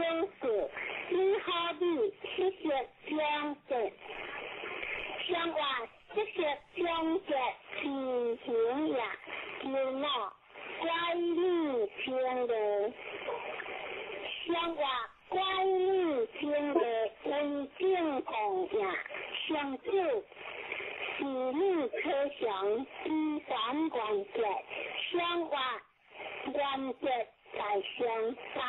就是你好比这些将的，像话这些将的情形呀，就那怪力变的，像话怪力变的温静孔呀，相就。体力可想，第三关节相关关节在相在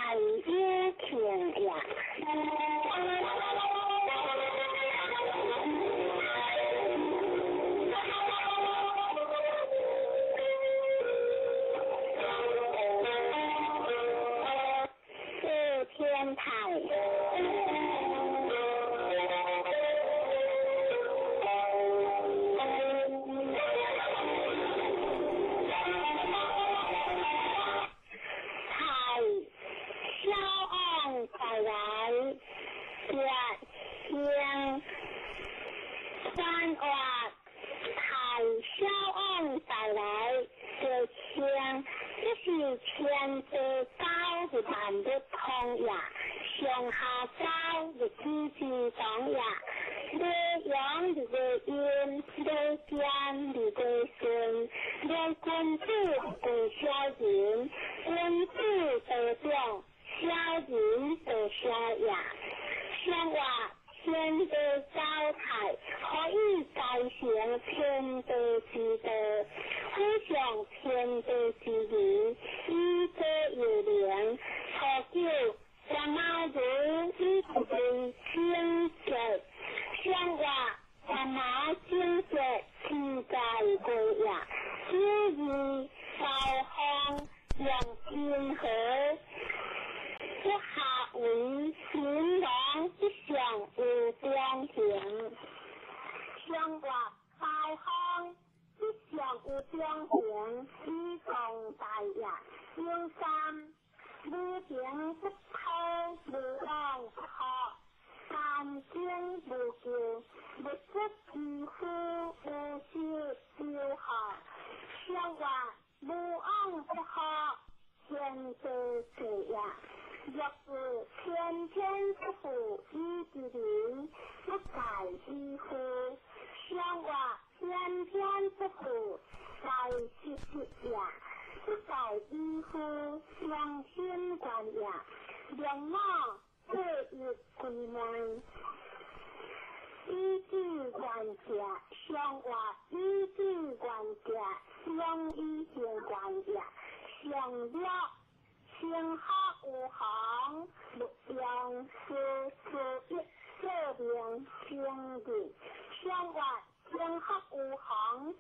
天的高的板的通呀，上下高的支支挡呀，烈阳的个阴，烈江的个 sun，烈君子的小人，君子的中，小人的小呀，像话。天的高台可以改善天的之德，分享天的之理，一个有良，好就什么人一直被天着，像话什么天着自在的呀，所以少康养天和。不下为天王一向无光显，相话大康一向无光显，一众大呀，有三无情不偷，无妄不好，三经无救，不识几乎无修就好，相话无妄不好，天都这样。若是天天不负一之灵，不改一乎？相话天天不负在七七呀，不改一乎？相天观呀，两貌各一归门。一句关家，相话一定关家，相一定关家，相了。天黑无行，六阳四四一，这边天地相外，天黑无行，